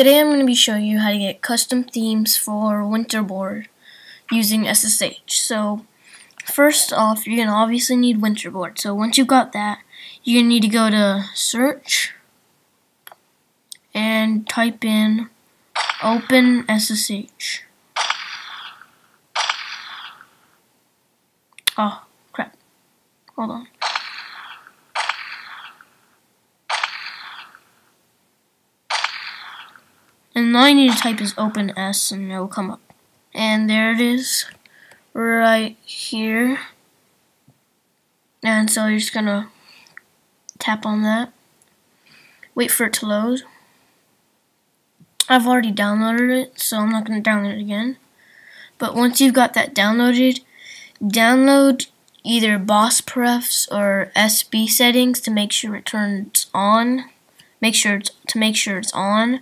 Today I'm going to be showing you how to get custom themes for Winterboard using SSH. So first off, you're going to obviously need Winterboard. So once you've got that, you're going to need to go to search and type in OpenSSH. Oh, ah, crap. Hold on. And all you need to type is open S and it'll come up. And there it is right here. And so you're just gonna tap on that. Wait for it to load. I've already downloaded it, so I'm not gonna download it again. But once you've got that downloaded, download either BossPrefs or SBSettings to make sure it turns on. Make sure to make sure it's on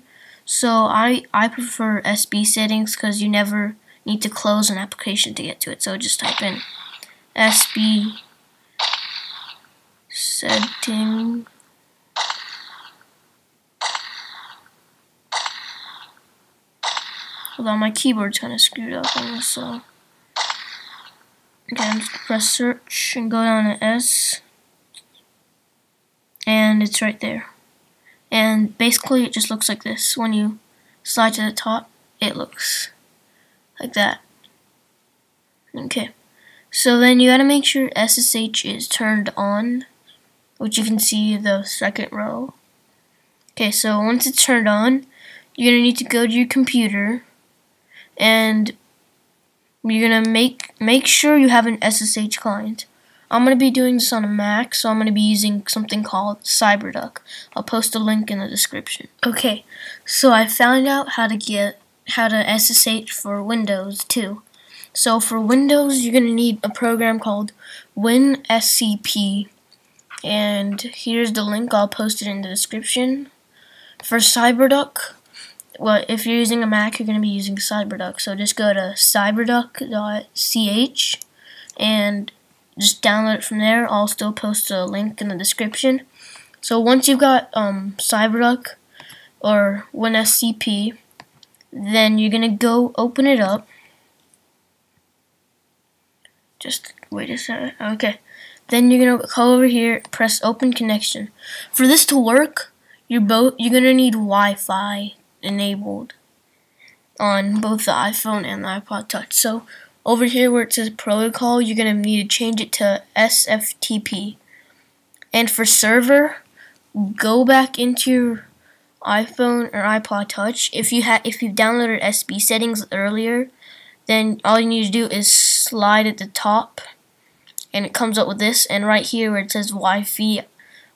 so I, I prefer SBSettings because you never need to close an application to get to it. So just type in SB setting. On, my keyboard's kind of screwed up on this, so. Again, press search and go down to S. And it's right there and basically it just looks like this. When you slide to the top it looks like that. Okay. So then you gotta make sure SSH is turned on which you can see the second row. Okay so once it's turned on you're gonna need to go to your computer and you're gonna make make sure you have an SSH client I'm going to be doing this on a Mac, so I'm going to be using something called CyberDuck. I'll post a link in the description. Okay, so I found out how to get how to SSH for Windows too. So for Windows, you're going to need a program called WinSCP. And here's the link, I'll post it in the description. For CyberDuck, well, if you're using a Mac, you're going to be using CyberDuck. So just go to cyberduck.ch and just download it from there. I'll still post a link in the description. So once you've got um, CyberDuck or WinSCP, then you're gonna go open it up. Just wait a second. Okay. Then you're gonna go over here, press open connection. For this to work, you're both you're gonna need Wi-Fi enabled on both the iPhone and the iPod Touch. So over here where it says protocol, you're going to need to change it to SFTP. And for server, go back into your iPhone or iPod Touch. If you had if you downloaded SBSettings earlier, then all you need to do is slide at the top and it comes up with this and right here where it says Wi-Fi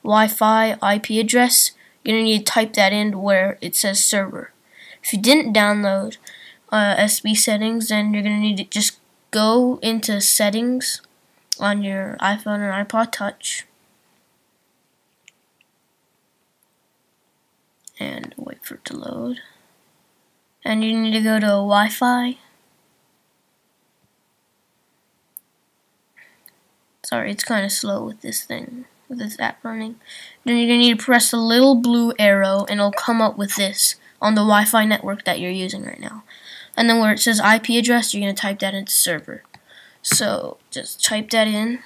Wi-Fi IP address, you're going to need to type that in where it says server. If you didn't download uh, SBSettings, then you're going to need to just go into settings on your iPhone or iPod Touch and wait for it to load. And you need to go to Wi-Fi. Sorry, it's kind of slow with this thing, with this app running. Then you're going to need to press the little blue arrow and it'll come up with this on the Wi-Fi network that you're using right now. And then where it says IP address, you're going to type that into server. So just type that in.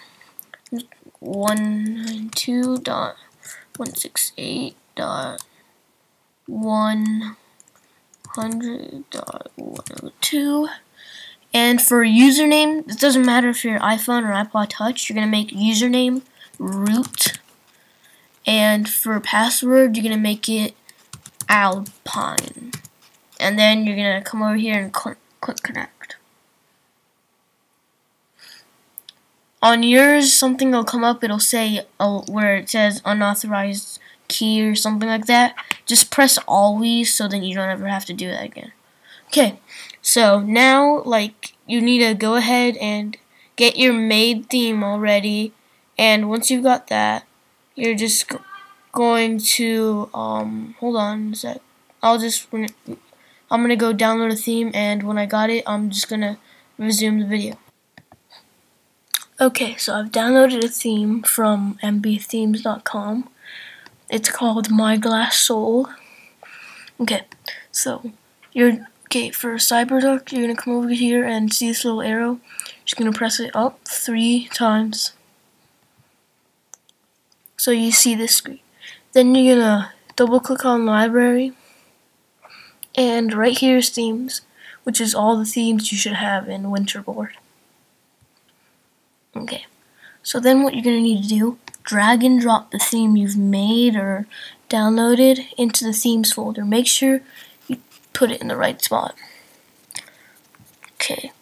192.168.100.102. And for username, it doesn't matter if you're iPhone or iPod Touch, you're going to make username root. And for password, you're going to make it Alpine and then you're gonna come over here and click, click connect. On yours, something will come up. It'll say uh, where it says unauthorized key or something like that. Just press always so then you don't ever have to do that again. Okay, so now like you need to go ahead and get your made theme already. And once you've got that, you're just going to um hold on a sec. I'll just I'm going to go download a theme and when I got it, I'm just going to resume the video. Okay, so I've downloaded a theme from mbthemes.com. It's called My Glass Soul. Okay, So, you're okay for CyberDuck. You're gonna come over here and see this little arrow. Just gonna press it up three times. So you see this screen. Then you're gonna double click on library. And right here is themes, which is all the themes you should have in Winterboard. Okay, so then what you're gonna need to do, drag and drop the theme you've made or downloaded into the themes folder. Make sure you put it in the right spot. Okay.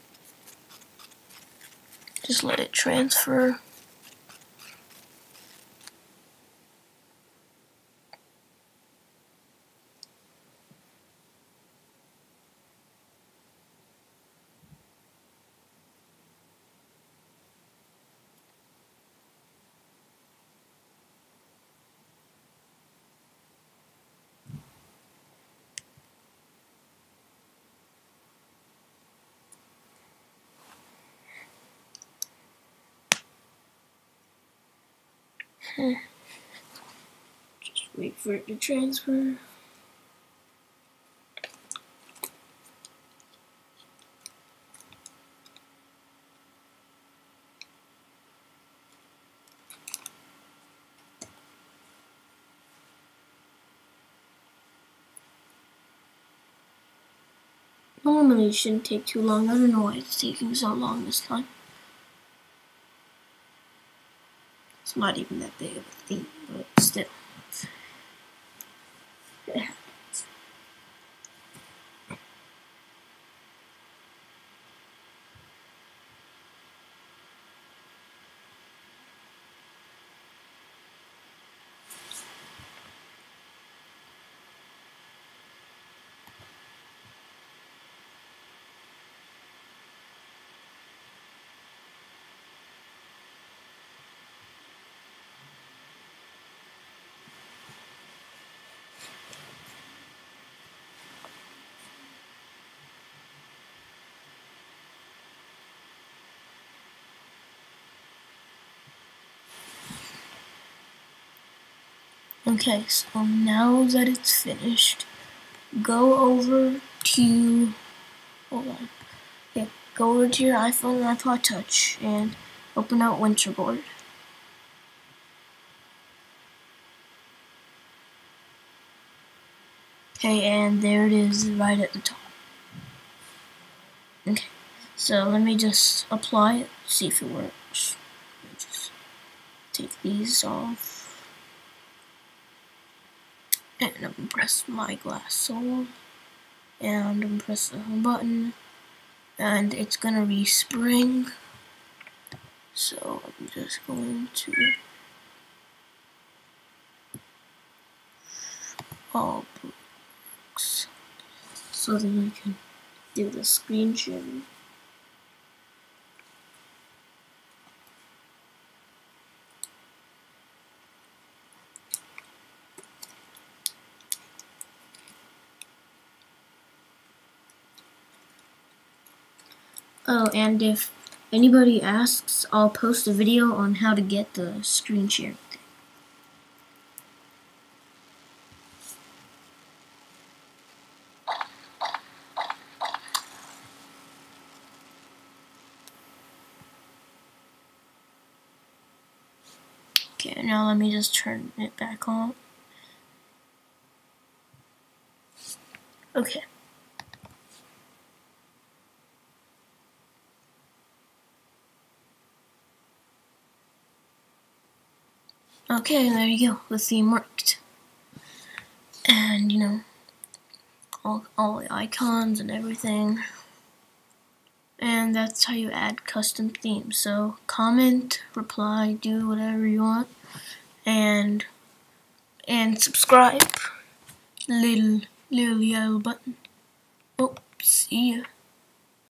Just let it transfer. Just wait for it to transfer. Normally it shouldn't take too long. I don't know why it's taking so long this time. It's not even that big of a theme, but still. Okay, so now that it's finished, go over to, hold on, yeah, go over to your iPhone and iPod Touch and open up Winterboard. Okay, and there it is right at the top. Okay, so let me just apply it, see if it works. Just take these off. And press my glass soul. And press the home button. And it's gonna respring. So I'm just going to all books so that I can do the screen sharing. Oh, and if anybody asks, I'll post a video on how to get the screen share. Okay, now let me just turn it back on. Okay. Okay, there you go. The theme worked. And, you know, all, all the icons and everything. And that's how you add custom themes. So, comment, reply, do whatever you want. And, and subscribe. Little, little yellow button. Oh, see ya.